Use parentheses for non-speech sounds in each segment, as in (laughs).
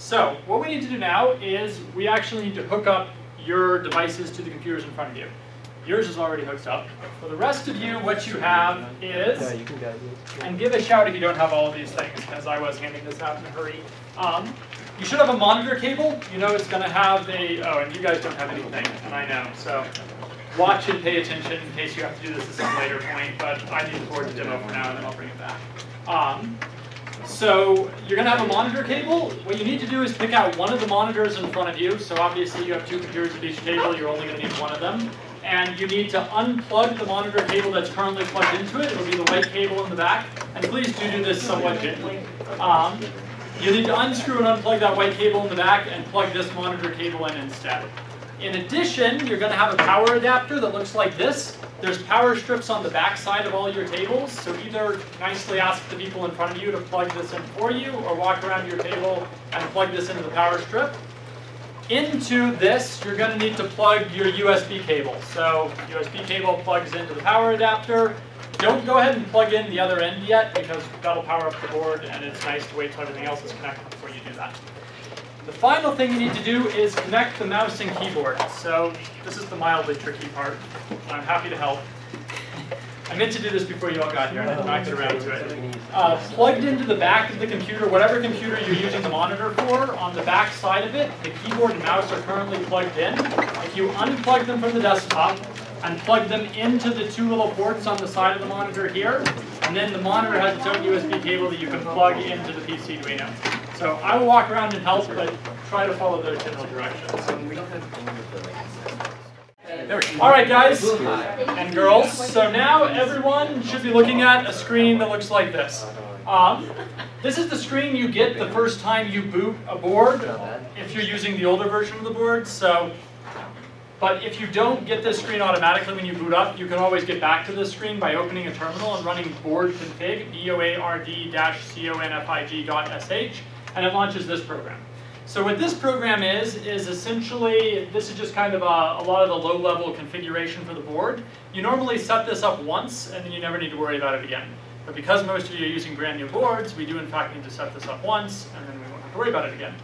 So what we need to do now is we actually need to hook up your devices to the computers in front of you. Yours is already hooked up. For the rest of you, what you have is, Yeah, you can go. and give a shout if you don't have all of these things, because I was handing this out in a hurry. Um, you should have a monitor cable. You know it's going to have a, oh, and you guys don't have anything, and I know, so watch and pay attention in case you have to do this at some later point, but I need the board to demo for now, and then I'll bring it back. Um, so you're going to have a monitor cable. What you need to do is pick out one of the monitors in front of you. So obviously you have two computers at each table. You're only going to need one of them. And you need to unplug the monitor cable that's currently plugged into it. It'll be the white cable in the back. And please do do this somewhat gently. Um, you need to unscrew and unplug that white cable in the back and plug this monitor cable in instead. In addition, you're going to have a power adapter that looks like this. There's power strips on the back side of all your tables, so either nicely ask the people in front of you to plug this in for you, or walk around your table and plug this into the power strip. Into this, you're going to need to plug your USB cable. So USB cable plugs into the power adapter. Don't go ahead and plug in the other end yet, because that'll power up the board, and it's nice to wait till everything else is connected before you do that. The final thing you need to do is connect the mouse and keyboard. So this is the mildly tricky part. I'm happy to help. I meant to do this before you all got here, and I get around to it. Uh, plugged into the back of the computer, whatever computer you're using the monitor for, on the back side of it, the keyboard and mouse are currently plugged in. If you unplug them from the desktop and plug them into the two little ports on the side of the monitor here, and then the monitor has its own USB cable that you can plug into the pcDuino. So I will walk around and help, but try to follow those general directions. All right, guys and girls. So now everyone should be looking at a screen that looks like this. Um, this is the screen you get the first time you boot a board, if you're using the older version of the board. So, but if you don't get this screen automatically when you boot up, you can always get back to this screen by opening a terminal and running board config, B-O-A-R-D-C-O-N-F-I-G dot S-H, and it launches this program. So what this program is, is essentially, this is just kind of a, a, lot of the low-level configuration for the board. You normally set this up once, and then you never need to worry about it again. But because most of you are using brand new boards, we do in fact need to set this up once, and then we won't have to worry about it again.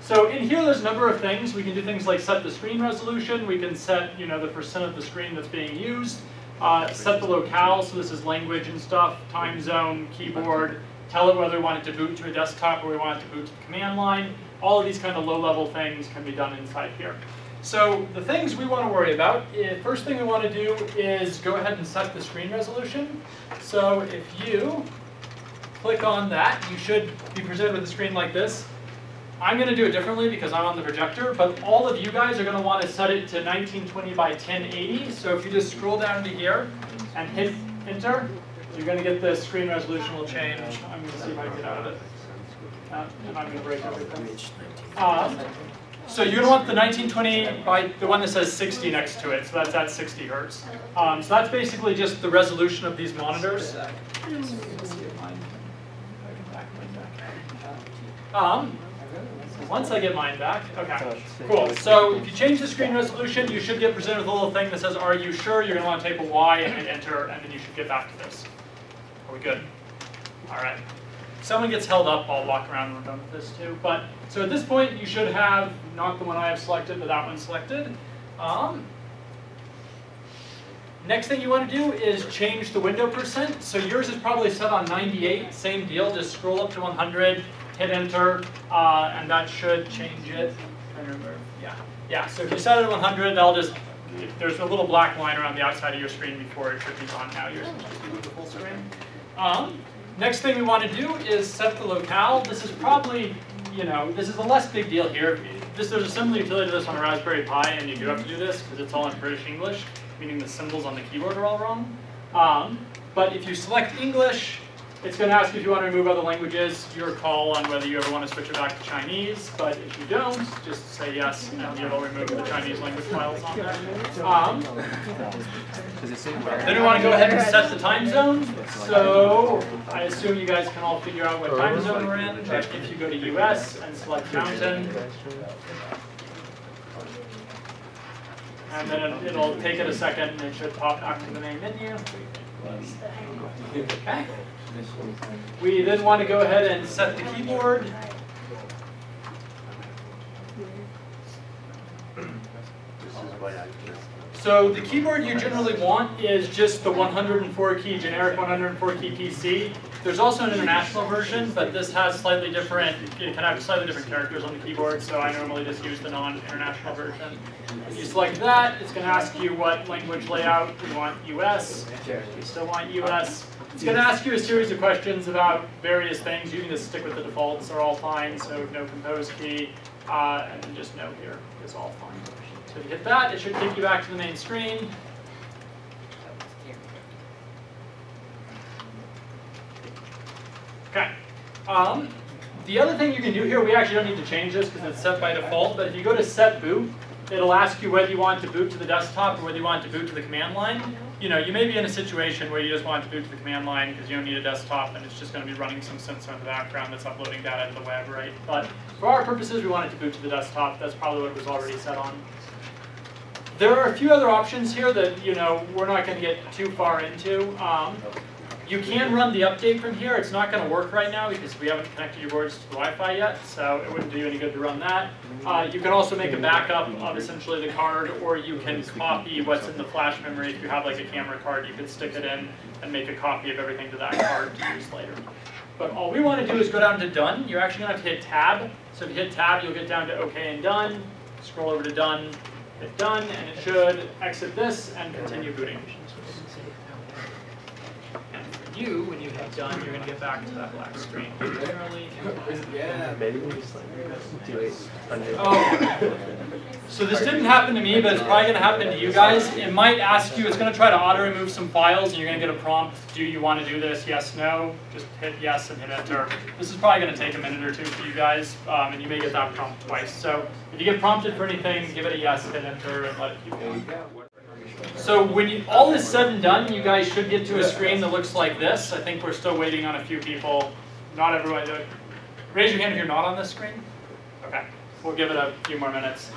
So in here, there's a number of things. We can do things like set the screen resolution. We can set, you know, the percent of the screen that's being used. Uh, set the locale, so this is language and stuff, time zone, keyboard. Tell it whether we want it to boot to a desktop or we want it to boot to the command line all of these kind of low-level things can be done inside here. So the things we want to worry about, eh, first thing we want to do is go ahead and set the screen resolution. So if you click on that, you should be presented with a screen like this. I'm going to do it differently because I'm on the projector, but all of you guys are going to want to set it to 1920 by 1080. So if you just scroll down to here and hit enter, you're going to get the screen resolution will change. I'm going to see if I can get out of it. Uh, and I'm going to break everything. Um, so you're going to want the 1920 by the one that says 60 next to it, so that's at 60 hertz. Um, so that's basically just the resolution of these monitors. Um, once I get mine back, okay, cool. So if you change the screen resolution, you should get presented with a little thing that says, are you sure? You're going to want to type a Y and hit enter, and then you should get back to this. Are we good? All right someone gets held up, I'll walk around and we're done with this too. But so at this point, you should have not the one I have selected, but that one selected. Um, next thing you want to do is change the window percent. So yours is probably set on 98, same deal. Just scroll up to 100, hit enter, uh, and that should change it. Yeah, yeah. So if you set it at 100, that'll just there's a little black line around the outside of your screen before it should be gone now. Yours should be the full screen. Um, Next thing we want to do is set the locale. This is probably, you know, this is a less big deal here. This, there's a similar utility to this on a Raspberry Pi, and you do have to do this because it's all in British English, meaning the symbols on the keyboard are all wrong. Um, but if you select English, it's going to ask if you want to remove other languages, your call on whether you ever want to switch it back to Chinese, but if you don't, just say yes, and it'll remove the Chinese language files on there. Um, then we want to go ahead and set the time zone. So I assume you guys can all figure out what time zone we're in, but if you go to US and select mountain, and then it'll take it a second and it should pop back to the main menu. Okay. We then want to go ahead and set the keyboard. So the keyboard you generally want is just the 104 key, generic 104 key PC. There's also an international version, but this has slightly different, it can have slightly different characters on the keyboard, so I normally just use the non-international version. If you select that, it's gonna ask you what language layout you want US. You still want US. It's gonna ask you a series of questions about various things. You can just stick with the defaults, they're all fine, so no compose key, uh, and then just no here is all fine. So if you hit that, it should take you back to the main screen. Okay. Um, the other thing you can do here, we actually don't need to change this because it's set by default, but if you go to set boot, it'll ask you whether you want to boot to the desktop or whether you want to boot to the command line. You know, you may be in a situation where you just want to boot to the command line because you don't need a desktop and it's just going to be running some sensor in the background that's uploading data to the web, right? But for our purposes, we want it to boot to the desktop. That's probably what it was already set on. There are a few other options here that, you know, we're not going to get too far into. Um, you can run the update from here. It's not going to work right now because we haven't connected your boards to the Wi-Fi yet, so it wouldn't do you any good to run that. Uh, you can also make a backup of essentially the card, or you can copy what's in the flash memory. If you have like a camera card, you could stick it in and make a copy of everything to that card to use later. But all we want to do is go down to done. You're actually going to have to hit tab. So if you hit tab, you'll get down to OK and done. Scroll over to done, hit done, and it should exit this and continue booting. And for you, when you hit done, you're going to get back to that black screen. Generally, Maybe we just like do it under. Oh, so this didn't happen to me, but it's probably going to happen to you guys. It might ask you, it's going to try to auto remove some files, and you're going to get a prompt, do you want to do this, yes, no? Just hit yes and hit enter. This is probably going to take a minute or two for you guys, um, and you may get that prompt twice. So if you get prompted for anything, give it a yes, hit enter, and let it keep going. So when you, all is said and done, you guys should get to a screen that looks like this. I think we're still waiting on a few people. Not everyone. Raise your hand if you're not on this screen. Okay, we'll give it a few more minutes.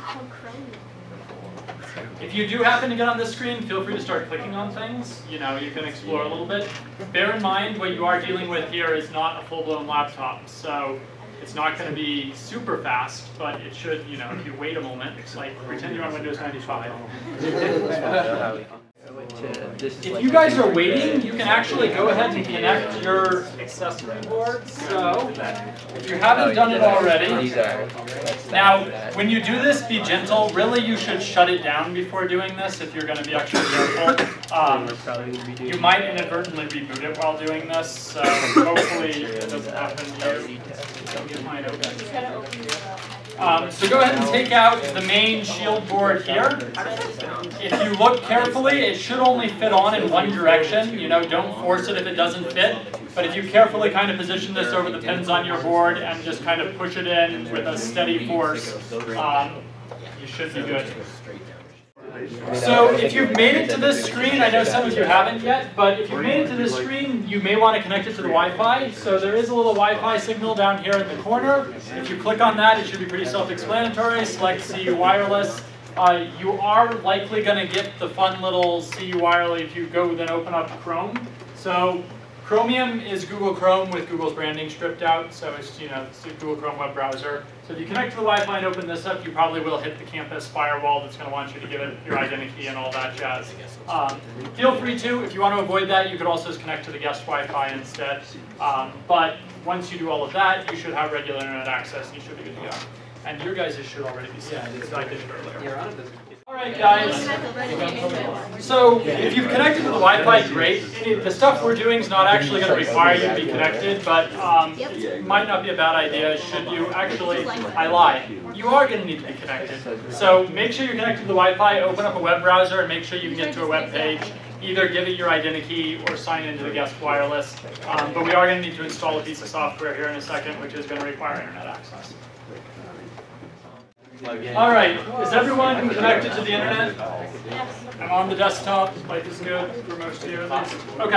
If you do happen to get on this screen, feel free to start clicking on things. You know, you can explore a little bit. Bear in mind, what you are dealing with here is not a full-blown laptop, so it's not going to be super fast, but it should, you know, if you wait a moment, like pretend you're on Windows 95. (laughs) (laughs) If you guys are waiting, you can actually go ahead and connect your accessory board. So, if you haven't done it already, now, when you do this, be gentle. Really, you should shut it down before doing this if you're going to be extra careful. (laughs) Um, we're probably gonna be doing. you might inadvertently reboot it while doing this, so hopefully it doesn't happen to you. Mine open. Um, so go ahead and take out the main shield board here. If you look carefully, it should only fit on in one direction. You know, don't force it if it doesn't fit. But if you carefully kind of position this over the pins on your board and just kind of push it in with a steady force, um, you should be good. So if you've made it to this screen, I know some of you haven't yet, but if you've made it to this screen, you may want to connect it to the Wi-Fi. So there is a little Wi-Fi signal down here in the corner. If you click on that, it should be pretty self-explanatory. Select CU Wireless. Uh, you are likely going to get the fun little CU Wireless if you go then open up Chrome. So Chromium is Google Chrome with Google's branding stripped out, so it's you know it's Google Chrome web browser. So if you connect to the Wi-Fi and open this up, you probably will hit the campus firewall that's going to want you to give it your identity and all that jazz. Um, feel free to, if you want to avoid that, you could also connect to the guest Wi-Fi instead. Um, but once you do all of that, you should have regular internet access and you should be good to go. And your guys should already be set, because I did it earlier. All right, guys. So if you've connected to the Wi-Fi, great. The stuff we're doing is not actually going to require you to be connected, but um, it might not be a bad idea should you actually, I lie, you are going to need to be connected. So make sure you're connected to the Wi-Fi, open up a web browser, and make sure you can get to a web page. Either give it your identity or sign into the guest wireless. Um, But we are going to need to install a piece of software here in a second, which is going to require internet access. All right, is everyone connected to the internet? I'm on the desktop, life is good for most of you at least. Okay.